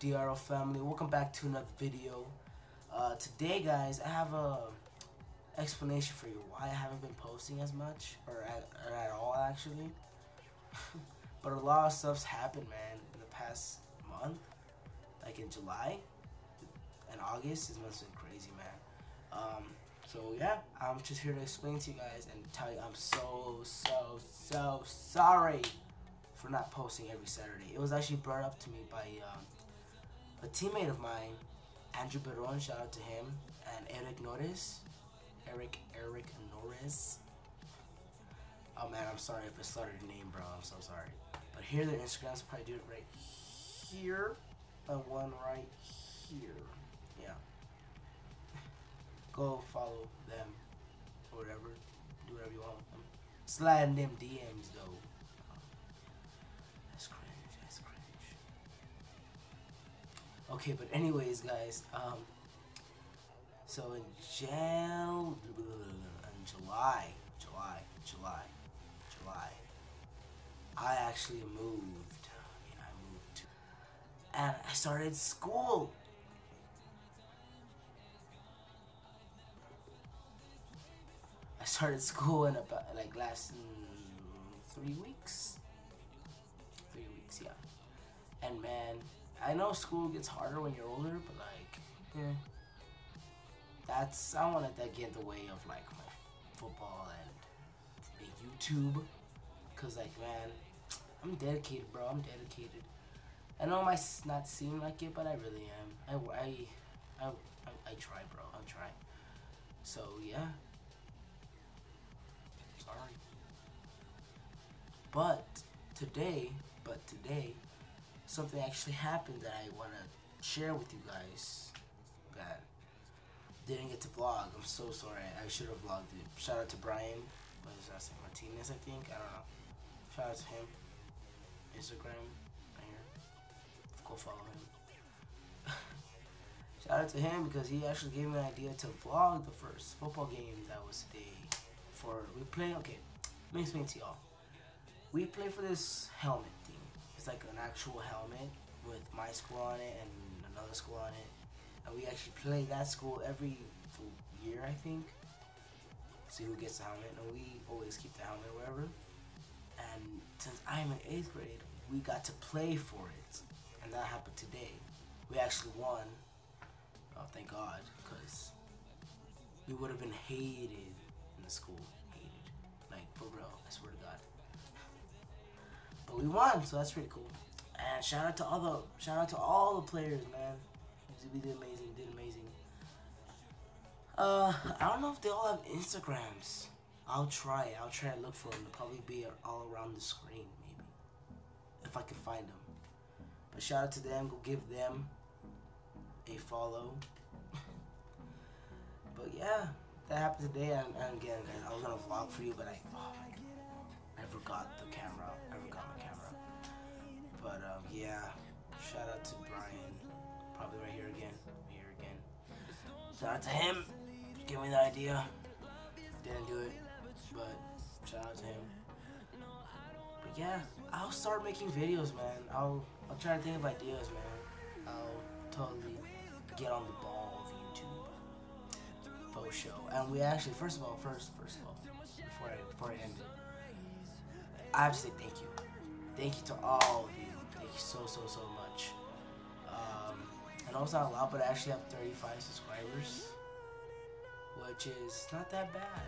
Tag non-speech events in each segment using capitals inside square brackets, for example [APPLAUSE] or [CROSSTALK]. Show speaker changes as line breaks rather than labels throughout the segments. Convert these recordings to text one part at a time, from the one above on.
DRL family. Welcome back to another video. Uh, today guys I have a explanation for you why I haven't been posting as much or at, or at all actually. [LAUGHS] But a lot of stuff's happened man in the past month. Like in July and August this month's been crazy man. Um, so yeah I'm just here to explain to you guys and tell you I'm so so so sorry for not posting every Saturday. It was actually brought up to me by um, a teammate of mine, Andrew Peron. Shout out to him and Eric Norris. Eric Eric Norris. Oh man, I'm sorry if I started your name, bro. I'm so sorry. But here their Instagrams. Probably do it right here and one right here. Yeah. Go follow them or whatever. Do whatever you want with them. Slide them DMs though. Okay, but anyways, guys. Um. So in jail, in July, July, July, July, I actually moved. Yeah, I moved and I started school. I started school in about like last mm, three weeks. Three weeks, yeah. And man, I know school gets harder when you're older, but like, yeah, that's I don't want that get in the way of like my football and YouTube, cause like man, I'm dedicated, bro. I'm dedicated. I know it might not seem like it, but I really am. I I I, I, I try, bro. I'm trying. So yeah. Sorry. But today, but today, something actually happened that I want to share with you guys. That didn't get to vlog. I'm so sorry. I should have vlogged it. Shout out to Brian. What is that? Say Martinez, I think. I don't know. Shout out to him. Instagram, right here. Go follow him. [LAUGHS] Shout out to him because he actually gave me an idea to vlog the first football game that was today. For we play. Okay, let me explain to y'all. We play for this helmet thing. It's like an actual helmet with my school on it and another school on it, and we actually play that school every year, I think. See who gets the helmet, and we always keep the helmet, wherever. And since I'm in eighth grade, we got to play for it, and that happened today. We actually won. Oh, thank God, because we would have been hated in the school. Hated. Like, for real. I swear to God. But we won, so that's pretty cool. And shout out to all the shout out to all the players, man. We did amazing, did amazing. Uh, I don't know if they all have Instagrams. I'll try. I'll try to look for them. They'll probably be all around the screen, maybe. If I can find them. But shout out to them. Go give them a follow. [LAUGHS] but yeah, that happened today. And, and again, I was gonna vlog for you, but I, oh I forgot But um, yeah, shout out to Brian. Probably right here again. Here again. Shout out to him. Give me the idea. Didn't do it, but shout out to him. But yeah, I'll start making videos, man. I'll I'll try to think of ideas, man. I'll totally get on the ball of YouTube. Faux show. And we actually, first of all, first, first of all, before I before I end it, I have to say thank you. Thank you to all of you. So so so much. Um, I know it's not a lot, but I actually have 35 subscribers, which is not that bad.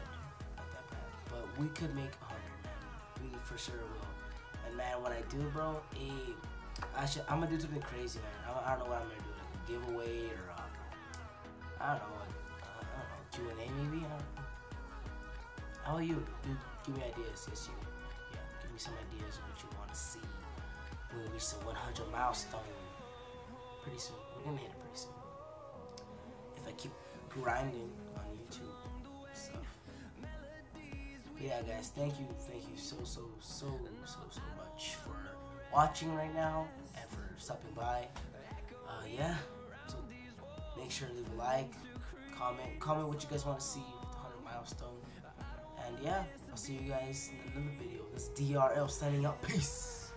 Not that bad. But we could make 100, man. We for sure will. And man, when I do, bro, eh, I should, I'm gonna do something crazy, man. I, I don't know what I'm gonna do, like a giveaway or uh, I don't know, like, uh, I don't know, Q and A maybe. I don't know. How about you? Dude, give me ideas. Yes, you. Yeah, give me some ideas of what you want to see. We're gonna reach the 100 milestone pretty soon. We're gonna hit it pretty soon. If I keep grinding on YouTube stuff. But yeah, guys, thank you, thank you so, so, so, so, so much for watching right now and for stopping by. Uh, yeah, so make sure to leave a like, comment, comment what you guys want to see with the 100 milestone. And yeah, I'll see you guys in another video. This is DRL signing out. Peace.